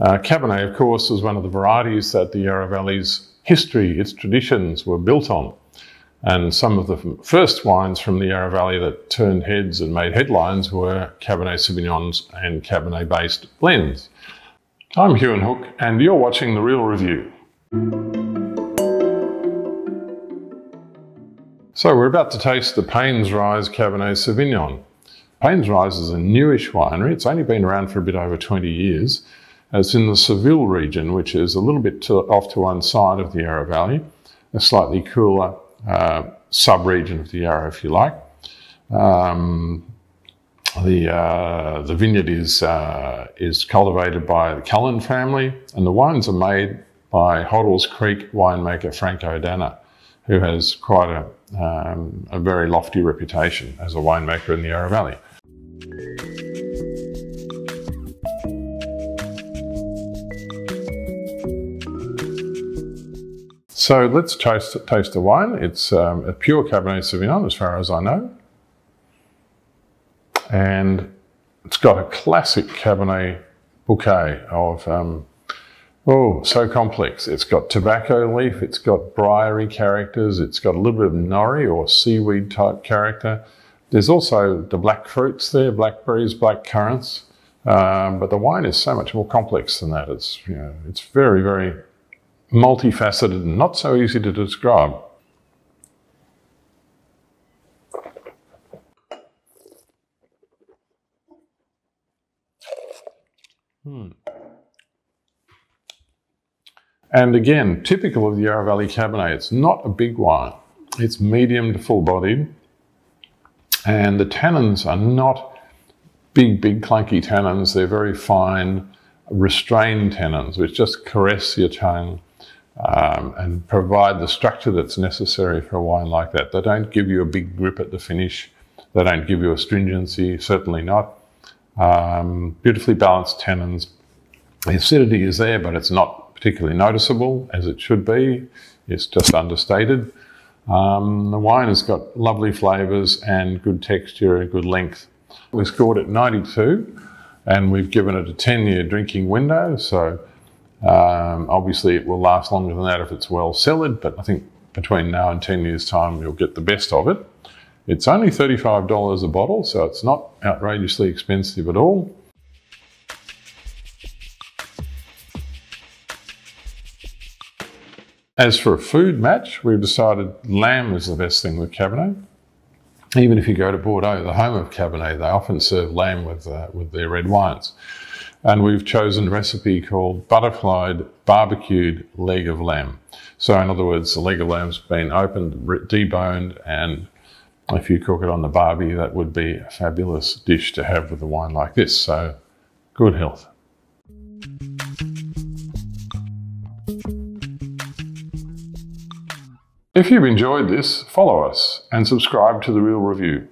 Uh, Cabernet, of course, was one of the varieties that the Yarra Valley's history, its traditions were built on. And some of the first wines from the Yarra Valley that turned heads and made headlines were Cabernet Sauvignons and Cabernet based blends. I'm Huon Hooke, and you're watching The Real Review. So, we're about to taste the Payne's Rise Cabernet Sauvignon. Payne's Rise is a newish winery, it's only been around for a bit over 20 years. It's in the Seville region, which is a little bit to, off to one side of the Yarra Valley, a slightly cooler uh, sub-region of the Yarra, if you like. Um, the uh, the vineyard is uh, is cultivated by the Cullen family, and the wines are made by Hoddles Creek winemaker Franco D'Anna, who has quite a um, a very lofty reputation as a winemaker in the Yarra Valley. So let's taste, taste the wine. It's um, a pure Cabernet Sauvignon, as far as I know. And it's got a classic Cabernet bouquet of, um, oh, so complex. It's got tobacco leaf, it's got briary characters, it's got a little bit of nori or seaweed type character. There's also the black fruits there, blackberries, black currants. Um, but the wine is so much more complex than that. It's, you know, it's very, very multifaceted and not so easy to describe. Hmm. And again, typical of the Yarra Valley Cabernet, it's not a big wine. It's medium to full bodied. And the tannins are not big, big, clunky tannins. They're very fine, restrained tannins, which just caress your tongue um, and provide the structure that's necessary for a wine like that. They don't give you a big grip at the finish. They don't give you astringency, certainly not. Um, beautifully balanced tannins. The acidity is there, but it's not particularly noticeable as it should be. It's just understated. Um, the wine has got lovely flavours and good texture and good length. We scored it 92 and we've given it a 10 year drinking window. So um, obviously, it will last longer than that if it's well cellared, but I think between now and 10 years' time, you'll get the best of it. It's only $35 a bottle, so it's not outrageously expensive at all. As for a food match, we've decided lamb is the best thing with Cabernet. Even if you go to Bordeaux, the home of Cabernet, they often serve lamb with, uh, with their red wines. And we've chosen a recipe called butterflied barbecued leg of lamb. So, in other words, the leg of lamb's been opened, deboned, and if you cook it on the barbie, that would be a fabulous dish to have with a wine like this. So, good health. If you've enjoyed this, follow us and subscribe to The Real Review.